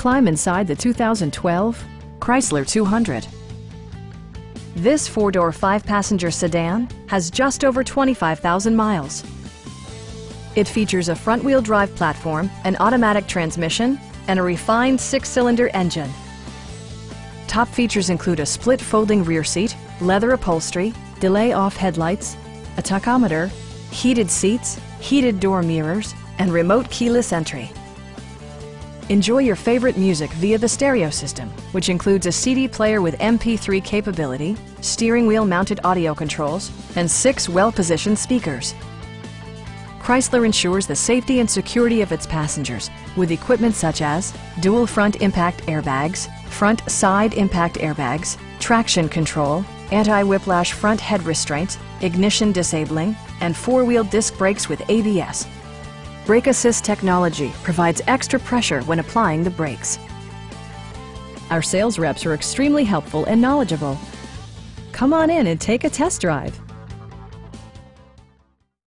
climb inside the 2012 Chrysler 200. This four-door, five-passenger sedan has just over 25,000 miles. It features a front-wheel drive platform, an automatic transmission, and a refined six-cylinder engine. Top features include a split folding rear seat, leather upholstery, delay-off headlights, a tachometer, heated seats, heated door mirrors, and remote keyless entry. Enjoy your favorite music via the stereo system, which includes a CD player with MP3 capability, steering wheel mounted audio controls, and six well-positioned speakers. Chrysler ensures the safety and security of its passengers with equipment such as dual front impact airbags, front side impact airbags, traction control, anti-whiplash front head restraints, ignition disabling, and four-wheel disc brakes with ABS. Brake Assist technology provides extra pressure when applying the brakes. Our sales reps are extremely helpful and knowledgeable. Come on in and take a test drive.